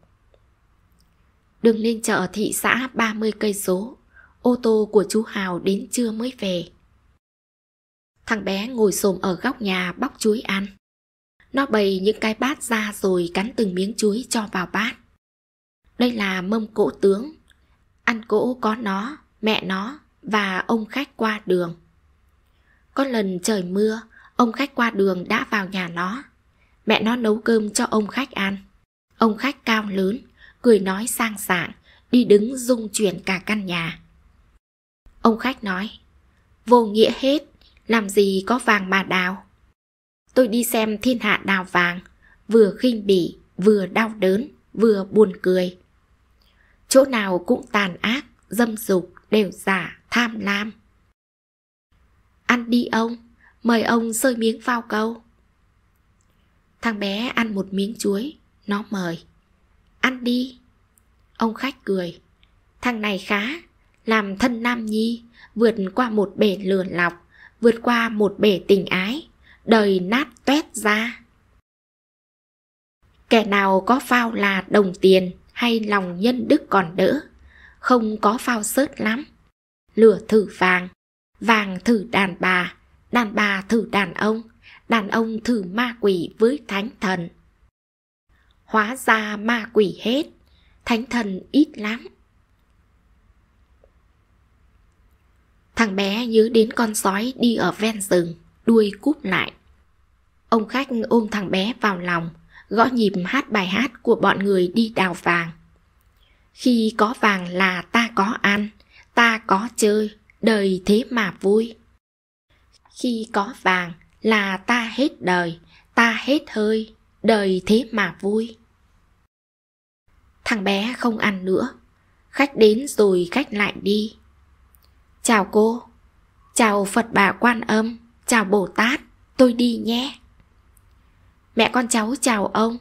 Đường lên chợ thị xã 30 cây số, ô tô của chú Hào đến trưa mới về. Thằng bé ngồi xồm ở góc nhà bóc chuối ăn. Nó bày những cái bát ra rồi cắn từng miếng chuối cho vào bát. Đây là mâm cỗ tướng. Ăn cỗ có nó, mẹ nó và ông khách qua đường. Có lần trời mưa, ông khách qua đường đã vào nhà nó. Mẹ nó nấu cơm cho ông khách ăn. Ông khách cao lớn, cười nói sang sảng, đi đứng rung chuyển cả căn nhà. Ông khách nói, vô nghĩa hết, làm gì có vàng mà đào. Tôi đi xem thiên hạ đào vàng, vừa khinh bỉ, vừa đau đớn, vừa buồn cười. Chỗ nào cũng tàn ác, dâm dục, đều giả, tham lam. Ăn đi ông, mời ông sơi miếng phao câu. Thằng bé ăn một miếng chuối, nó mời. Ăn đi. Ông khách cười. Thằng này khá, làm thân nam nhi, vượt qua một bể lừa lọc, vượt qua một bể tình ái, đời nát toét ra. Kẻ nào có phao là đồng tiền hay lòng nhân đức còn đỡ, không có phao sớt lắm. Lửa thử vàng, vàng thử đàn bà, đàn bà thử đàn ông, đàn ông thử ma quỷ với thánh thần. Hóa ra ma quỷ hết, thánh thần ít lắm. Thằng bé nhớ đến con sói đi ở ven rừng, đuôi cúp lại. Ông khách ôm thằng bé vào lòng, gõ nhịp hát bài hát của bọn người đi đào vàng. Khi có vàng là ta có ăn, ta có chơi, đời thế mà vui. Khi có vàng là ta hết đời, ta hết hơi, đời thế mà vui. Thằng bé không ăn nữa, khách đến rồi khách lại đi. Chào cô, chào Phật bà Quan Âm, chào Bồ Tát, tôi đi nhé. Mẹ con cháu chào ông.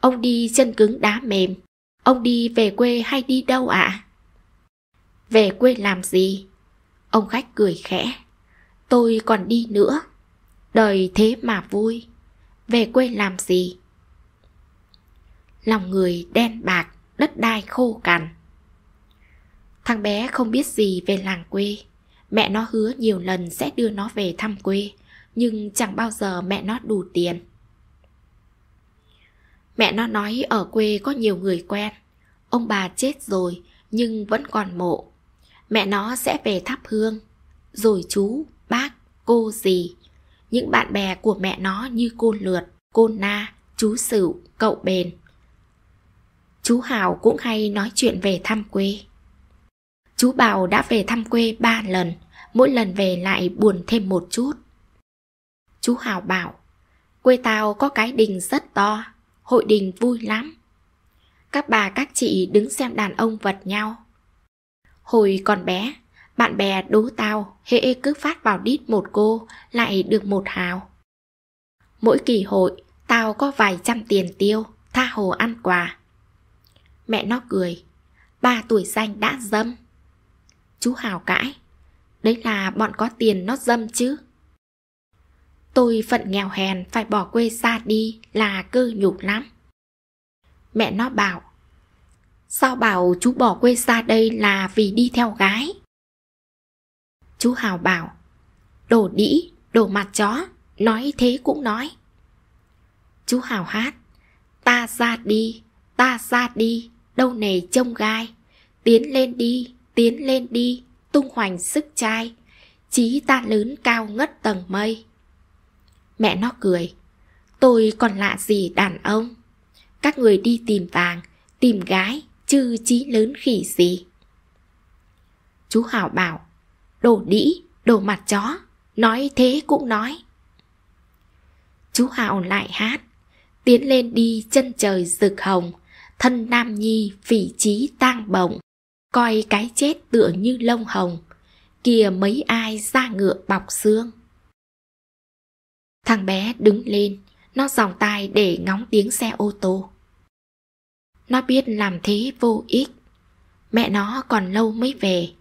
Ông đi chân cứng đá mềm, ông đi về quê hay đi đâu ạ? À? Về quê làm gì? Ông khách cười khẽ. Tôi còn đi nữa. Đời thế mà vui. Về quê làm gì? Lòng người đen bạc, đất đai khô cằn. Thằng bé không biết gì về làng quê. Mẹ nó hứa nhiều lần sẽ đưa nó về thăm quê, nhưng chẳng bao giờ mẹ nó đủ tiền. Mẹ nó nói ở quê có nhiều người quen. Ông bà chết rồi nhưng vẫn còn mộ. Mẹ nó sẽ về thắp hương. Rồi chú, bác, cô dì. Những bạn bè của mẹ nó như cô Lượt, cô Na, chú Sửu, cậu Bền. Chú Hào cũng hay nói chuyện về thăm quê. Chú Bảo đã về thăm quê ba lần, mỗi lần về lại buồn thêm một chút. Chú Hào bảo, quê tao có cái đình rất to, hội đình vui lắm. Các bà các chị đứng xem đàn ông vật nhau. Hồi còn bé, bạn bè đố tao hễ cứ phát vào đít một cô lại được một hào. Mỗi kỳ hội, tao có vài trăm tiền tiêu, tha hồ ăn quà. Mẹ nó cười, ba tuổi xanh đã dâm. Chú Hào cãi, đấy là bọn có tiền nó dâm chứ. Tôi phận nghèo hèn phải bỏ quê xa đi là cơ nhục lắm. Mẹ nó bảo, sao bảo chú bỏ quê xa đây là vì đi theo gái? Chú Hào bảo, đồ đĩ, đồ mặt chó, nói thế cũng nói. Chú Hào hát, ta ra đi, ta ra đi, đâu nề trông gai, tiến lên đi, tiến lên đi, tung hoành sức trai, chí ta lớn cao ngất tầng mây. Mẹ nó cười. Tôi còn lạ gì đàn ông. Các người đi tìm vàng, tìm gái, chứ chí lớn khỉ gì. Chú Hảo bảo, đồ đĩ, đồ mặt chó, nói thế cũng nói. Chú Hạo lại hát, tiến lên đi chân trời rực hồng, thân nam nhi vị trí tang bồng, coi cái chết tựa như lông hồng, kìa mấy ai ra ngựa bọc xương. Thằng bé đứng lên, nó dòng tai để ngóng tiếng xe ô tô. Nó biết làm thế vô ích. Mẹ nó còn lâu mới về.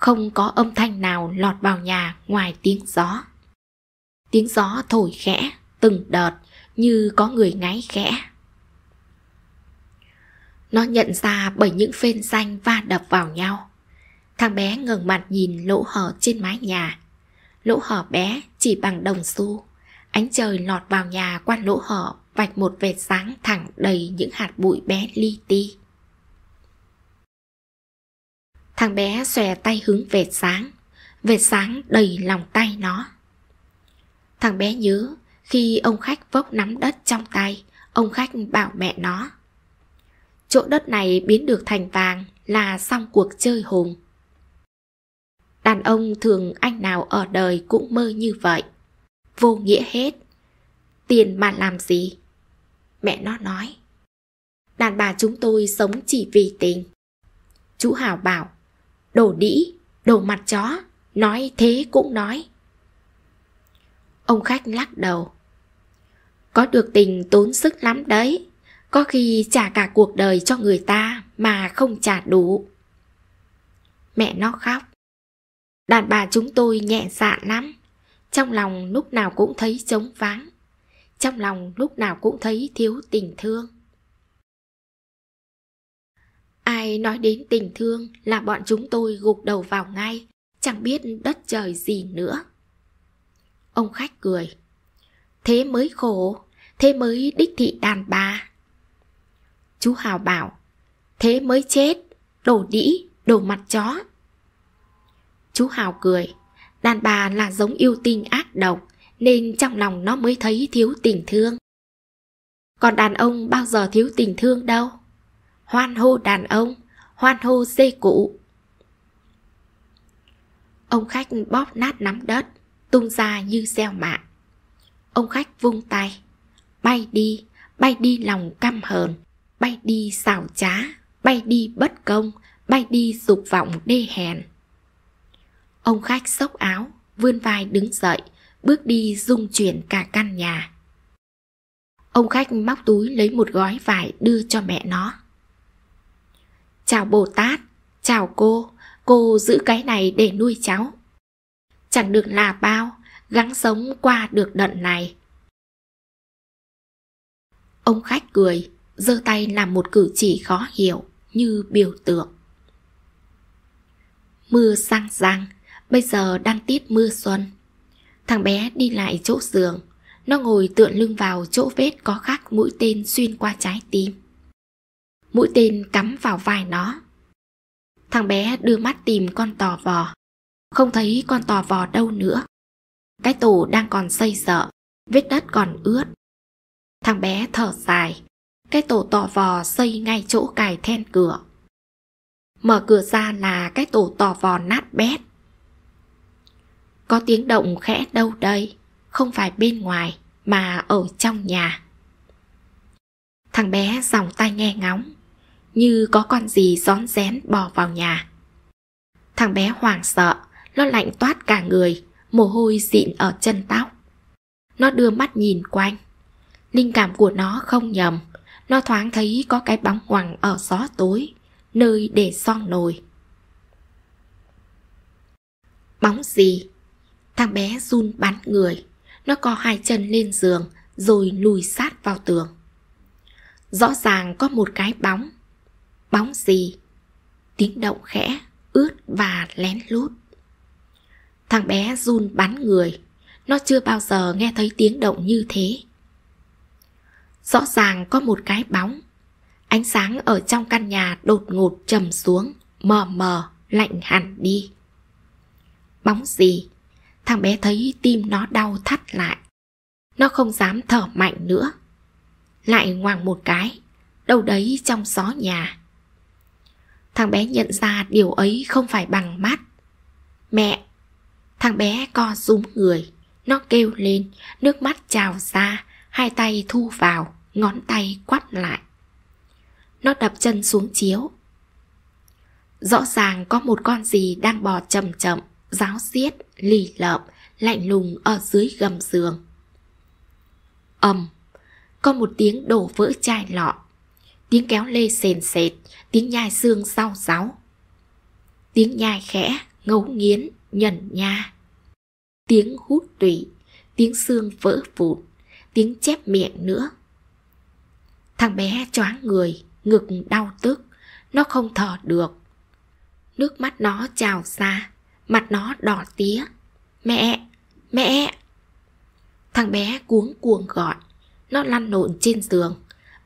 Không có âm thanh nào lọt vào nhà ngoài tiếng gió. Tiếng gió thổi khẽ, từng đợt như có người ngáy khẽ. Nó nhận ra bởi những phên xanh va đập vào nhau. Thằng bé ngẩng mặt nhìn lỗ hở trên mái nhà lỗ hở bé chỉ bằng đồng xu. Ánh trời lọt vào nhà qua lỗ hở vạch một vệt sáng thẳng đầy những hạt bụi bé li ti. Thằng bé xòe tay hướng về sáng, vệt sáng đầy lòng tay nó. Thằng bé nhớ khi ông khách vốc nắm đất trong tay, ông khách bảo mẹ nó. Chỗ đất này biến được thành vàng là xong cuộc chơi hùng. Đàn ông thường anh nào ở đời cũng mơ như vậy. Vô nghĩa hết. Tiền mà làm gì? Mẹ nó nói. Đàn bà chúng tôi sống chỉ vì tình. Chú Hào bảo, đồ đĩ, đồ mặt chó, nói thế cũng nói. Ông khách lắc đầu. Có được tình tốn sức lắm đấy. Có khi trả cả cuộc đời cho người ta mà không trả đủ. Mẹ nó khóc. Đàn bà chúng tôi nhẹ dạ lắm, trong lòng lúc nào cũng thấy trống vắng. trong lòng lúc nào cũng thấy thiếu tình thương. Ai nói đến tình thương là bọn chúng tôi gục đầu vào ngay, chẳng biết đất trời gì nữa. Ông khách cười. Thế mới khổ, thế mới đích thị đàn bà. Chú Hào bảo, thế mới chết, đổ đĩ, đổ mặt chó. Chú Hào cười, đàn bà là giống yêu tinh ác độc, nên trong lòng nó mới thấy thiếu tình thương. Còn đàn ông bao giờ thiếu tình thương đâu? Hoan hô đàn ông, hoan hô dê cụ. Ông khách bóp nát nắm đất, tung ra như gieo mạ. Ông khách vung tay, bay đi, bay đi lòng căm hờn, bay đi xảo trá, bay đi bất công, bay đi dục vọng đê hèn. Ông khách xốc áo, vươn vai đứng dậy, bước đi rung chuyển cả căn nhà. Ông khách móc túi lấy một gói vải đưa cho mẹ nó. Chào Bồ Tát, chào cô, cô giữ cái này để nuôi cháu. Chẳng được là bao, gắng sống qua được đợt này. Ông khách cười, giơ tay làm một cử chỉ khó hiểu như biểu tượng. Mưa sang răng, bây giờ đang tiết mưa xuân. Thằng bé đi lại chỗ giường, nó ngồi tựa lưng vào chỗ vết có khắc mũi tên xuyên qua trái tim. Mũi tên cắm vào vai nó. Thằng bé đưa mắt tìm con tò vò, không thấy con tò vò đâu nữa. Cái tổ đang còn xây sợ, vết đất còn ướt. Thằng bé thở dài, cái tổ tò vò xây ngay chỗ cài then cửa. Mở cửa ra là cái tổ tò vò nát bét. Có tiếng động khẽ đâu đây, không phải bên ngoài mà ở trong nhà. Thằng bé dòng tay nghe ngóng, như có con gì rón rén bò vào nhà. Thằng bé hoảng sợ, nó lạnh toát cả người, mồ hôi dịn ở chân tóc. Nó đưa mắt nhìn quanh. Linh cảm của nó không nhầm, nó thoáng thấy có cái bóng ngoằng ở gió tối, nơi để son nồi. Bóng gì? Thằng bé run bắn người, nó co hai chân lên giường rồi lùi sát vào tường. Rõ ràng có một cái bóng. Bóng gì? Tiếng động khẽ, ướt và lén lút. Thằng bé run bắn người, nó chưa bao giờ nghe thấy tiếng động như thế. Rõ ràng có một cái bóng. Ánh sáng ở trong căn nhà đột ngột trầm xuống, mờ mờ, lạnh hẳn đi. Bóng gì? Thằng bé thấy tim nó đau thắt lại. Nó không dám thở mạnh nữa. Lại ngoằng một cái, đâu đấy trong gió nhà. Thằng bé nhận ra điều ấy không phải bằng mắt. Mẹ! Thằng bé co rúm người, nó kêu lên, nước mắt trào ra, hai tay thu vào, ngón tay quắt lại. Nó đập chân xuống chiếu. Rõ ràng có một con gì đang bò chậm chậm, giáo xiết, lì lợm, lạnh lùng ở dưới gầm giường. ầm, có một tiếng đổ vỡ chai lọ. Tiếng kéo lê sền sệt, tiếng nhai xương sau ráo, Tiếng nhai khẽ, ngấu nghiến, nhẩn nha. Tiếng hút tủy, tiếng xương vỡ vụn, tiếng chép miệng nữa. Thằng bé choáng người, ngực đau tức, nó không thở được. Nước mắt nó trào ra, mặt nó đỏ tía. Mẹ, mẹ! Thằng bé cuống cuồng gọi, nó lăn lộn trên giường.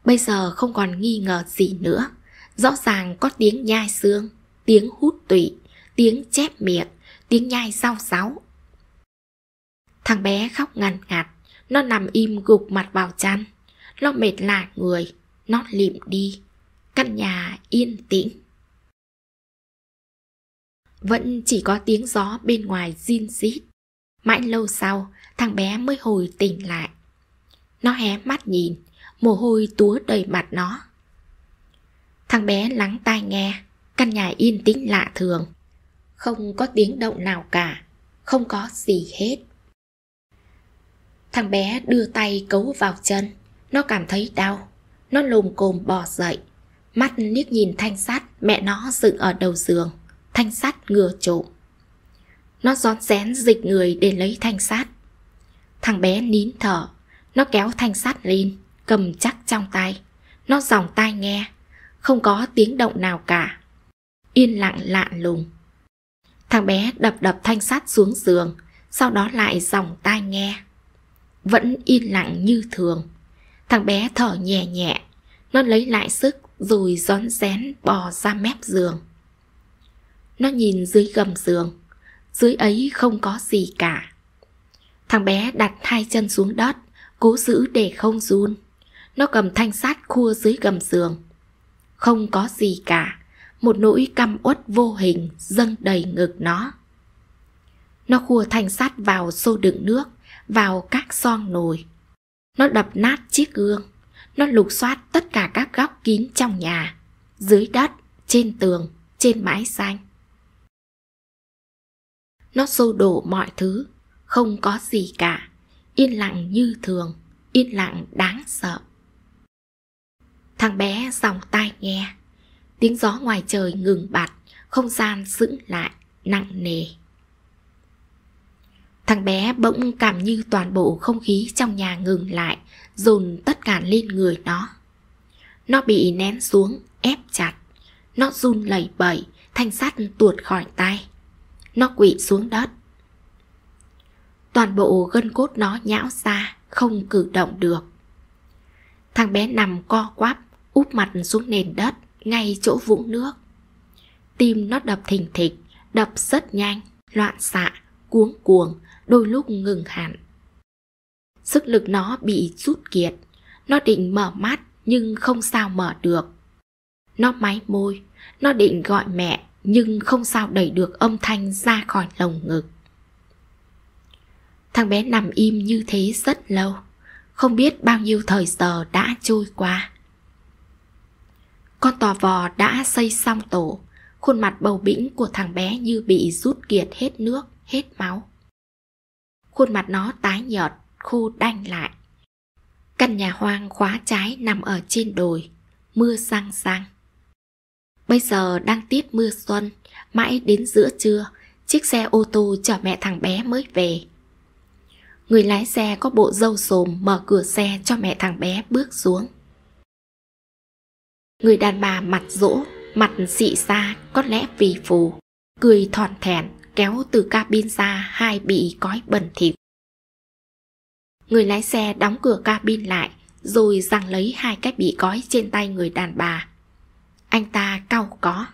Bây giờ không còn nghi ngờ gì nữa. Rõ ràng có tiếng nhai xương, tiếng hút tụy, tiếng chép miệng, tiếng nhai rau sáu. Thằng bé khóc ngằn ngặt, nó nằm im gục mặt vào chăn. Nó mệt lạ người, nó lịm đi. Căn nhà yên tĩnh. Vẫn chỉ có tiếng gió bên ngoài zin rít. Mãi lâu sau, thằng bé mới hồi tỉnh lại. Nó hé mắt nhìn, mồ hôi túa đầy mặt nó. Thằng bé lắng tai nghe, căn nhà yên tĩnh lạ thường. Không có tiếng động nào cả, không có gì hết. Thằng bé đưa tay cấu vào chân, nó cảm thấy đau. Nó lồm cồm bò dậy, mắt liếc nhìn thanh sắt mẹ nó dựng ở đầu giường, thanh sắt ngừa trộm. Nó rón rén dịch người để lấy thanh sắt. Thằng bé nín thở, Nó kéo thanh sắt lên, cầm chắc trong tay. Nó dòng tai nghe, không có tiếng động nào cả. Yên lặng lạ lùng. Thằng bé đập đập thanh sắt xuống giường, sau đó lại dòng tai nghe. Vẫn yên lặng như thường. Thằng bé thở nhẹ nhẹ, nó lấy lại sức rồi rón rén bò ra mép giường. Nó nhìn dưới gầm giường, dưới ấy không có gì cả. Thằng bé đặt hai chân xuống đất, cố giữ để không run. Nó cầm thanh sắt khua dưới gầm giường. Không có gì cả, một nỗi căm uất vô hình dâng đầy ngực nó. Nó khua thanh sắt vào xô đựng nước, vào các son nồi. Nó đập nát chiếc gương. Nó lục soát tất cả các góc kín trong nhà, dưới đất, trên tường, trên mái xanh. Nó xô đổ mọi thứ, không có gì cả, yên lặng như thường, yên lặng đáng sợ. Thằng bé dòng tai nghe, tiếng gió ngoài trời ngừng bặt, không gian sững lại, nặng nề. Thằng bé bỗng cảm như toàn bộ không khí trong nhà ngừng lại, dồn tất cả lên người nó. Nó bị nén xuống, ép chặt. Nó run lẩy bẩy, thanh sắt tuột khỏi tay. Nó quỵ xuống đất. Toàn bộ gân cốt nó nhão ra, không cử động được. Thằng bé nằm co quắp, úp mặt xuống nền đất, ngay chỗ vũng nước. Tim nó đập thình thịch, đập rất nhanh, loạn xạ, cuống cuồng, đôi lúc ngừng hẳn. Sức lực nó bị rút kiệt, nó định mở mắt nhưng không sao mở được. Nó máy môi, nó định gọi mẹ nhưng không sao đẩy được âm thanh ra khỏi lồng ngực. Thằng bé nằm im như thế rất lâu, không biết bao nhiêu thời giờ đã trôi qua. Con tò vò đã xây xong tổ, khuôn mặt bầu bĩnh của thằng bé như bị rút kiệt hết nước, hết máu. Khuôn mặt nó tái nhợt, khu đanh lại. Căn nhà hoang khóa trái nằm ở trên đồi, mưa sang sang. Bây giờ đang tiết mưa xuân, mãi đến giữa trưa, chiếc xe ô tô chở mẹ thằng bé mới về. Người lái xe có bộ dâu sồm mở cửa xe cho mẹ thằng bé bước xuống. Người đàn bà mặt rỗ, mặt xị xa, có lẽ vì phù, cười thòn thẹn kéo từ cabin ra hai bị cói bẩn thỉu. Người lái xe đóng cửa cabin lại rồi giằng lấy hai cái bị cói trên tay người đàn bà. Anh ta cau có.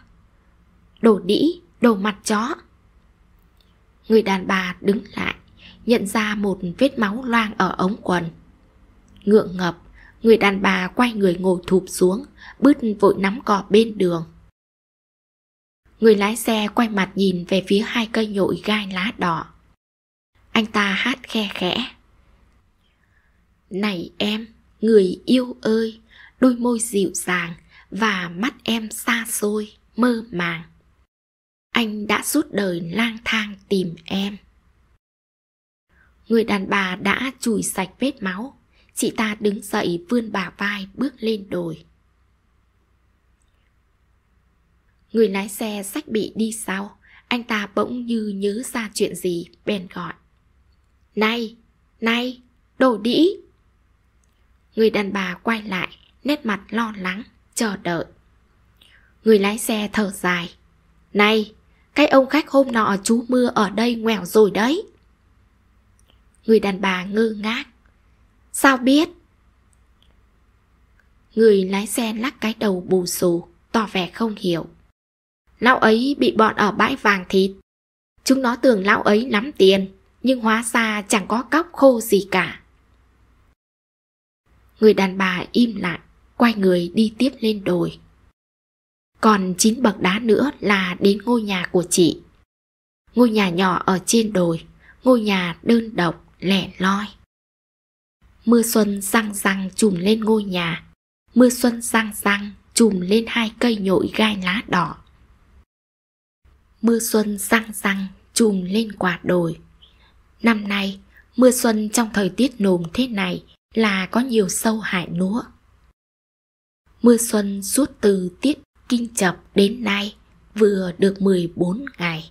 Đồ đĩ, đồ mặt chó. Người đàn bà đứng lại, nhận ra một vết máu loang ở ống quần. Ngượng ngập, người đàn bà quay người ngồi thụp xuống, bứt vội nắm cỏ bên đường. Người lái xe quay mặt nhìn về phía hai cây nhội gai lá đỏ. Anh ta hát khe khẽ. Này em, người yêu ơi, đôi môi dịu dàng và mắt em xa xôi, mơ màng. Anh đã suốt đời lang thang tìm em. Người đàn bà đã chùi sạch vết máu, chị ta đứng dậy vươn bà vai bước lên đồi. Người lái xe sách bị đi sau, anh ta bỗng như nhớ ra chuyện gì, bèn gọi. Này, này, đồ đĩ! Người đàn bà quay lại, nét mặt lo lắng, chờ đợi. Người lái xe thở dài. Này, cái ông khách hôm nọ chú mưa ở đây ngoẻo rồi đấy. Người đàn bà ngơ ngác. Sao biết? Người lái xe lắc cái đầu bù xù, tỏ vẻ không hiểu. Lão ấy bị bọn ở bãi vàng thịt. Chúng nó tưởng lão ấy nắm tiền, nhưng hóa ra chẳng có cóc khô gì cả. Người đàn bà im lặng, quay người đi tiếp lên đồi. Còn chín bậc đá nữa là đến ngôi nhà của chị. Ngôi nhà nhỏ ở trên đồi, ngôi nhà đơn độc, lẻ loi. Mưa xuân răng răng trùm lên ngôi nhà, mưa xuân răng răng trùm lên hai cây nhội gai lá đỏ. Mưa xuân răng răng trùm lên quả đồi. Năm nay, mưa xuân trong thời tiết nồm thế này là có nhiều sâu hại lúa. Mưa xuân suốt từ tiết kinh chập đến nay vừa được 14 ngày.